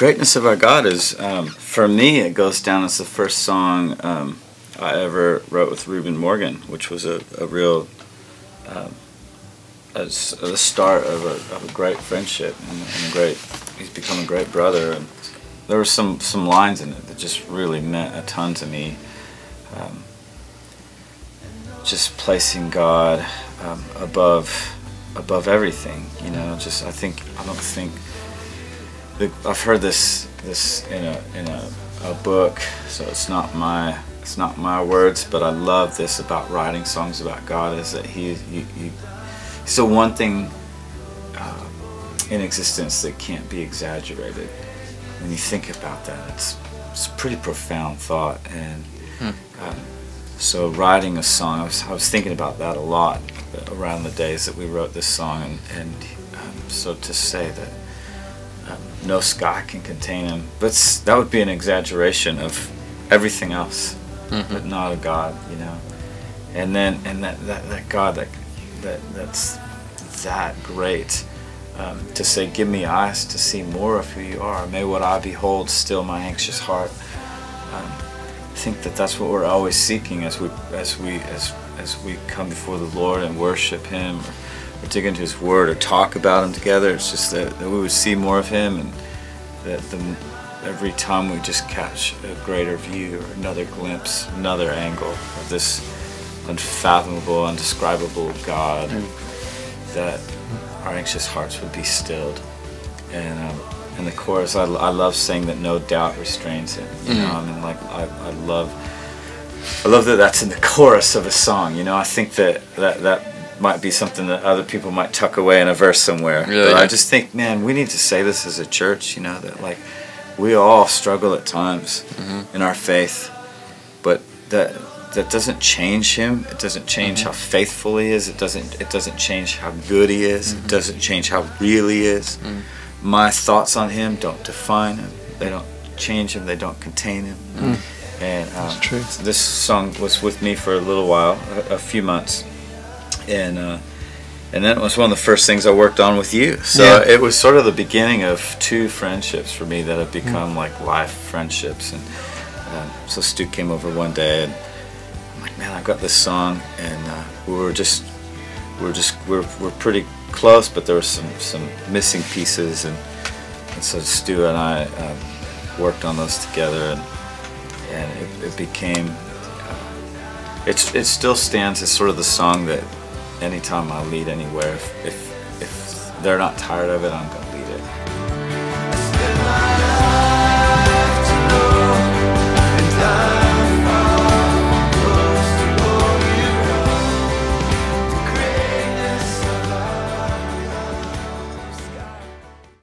greatness of our God is, um, for me, it goes down as the first song um, I ever wrote with Reuben Morgan, which was a, a real, um, a, start of a, of a great friendship and, and a great. He's become a great brother, and there were some some lines in it that just really meant a ton to me. Um, just placing God um, above above everything, you know. Just I think I don't think I've heard this this in a in a, a book, so it's not my it's not my words, but I love this about writing songs about God is that he you he's the one thing uh, in existence that can't be exaggerated. When you think about that, it's it's a pretty profound thought, and um, so writing a song, I was, I was thinking about that a lot around the days that we wrote this song, and, and um, so to say that no sky can contain him, but that would be an exaggeration of everything else, but not a God, you know. And then and that, that, that God that that that's that great. Um, to say, give me eyes to see more of who you are. May what I behold still my anxious heart. Um, I think that that's what we're always seeking as we as we as as we come before the Lord and worship Him, or, or dig into His Word, or talk about Him together. It's just that, that we would see more of Him, and that the every time we just catch a greater view or another glimpse, another angle of this unfathomable, undescribable God, that our anxious hearts would be stilled. And um, and the chorus, I, I love saying that no doubt restrains him. You know, I mean, like I, I love, I love that that's in the chorus of a song. You know, I think that that that might be something that other people might tuck away in a verse somewhere. Yeah, but yeah. I just think, man, we need to say this as a church. You know, that like we all struggle at times mm-hmm. in our faith, but that that doesn't change him. It doesn't change mm-hmm. how faithful he is. It doesn't it doesn't change how good he is. It mm-hmm. doesn't change how real he is. Mm. My thoughts on him don't define him. They don't change him. They don't contain him. Mm. And um, true. this song was with me for a little while, a, a few months, and uh, and then it was one of the first things I worked on with you. So Yeah. it was sort of the beginning of two friendships for me that have become like life friendships. And um, so Stu came over one day, and I'm like, man, I've got this song, and uh, we were just we were just we're we're pretty close, but there were some some missing pieces, and and so Stu and I um, worked on those together, and and it, it became. Uh, it's it still stands as sort of the song that anytime I lead anywhere, if if, if they're not tired of it, I'm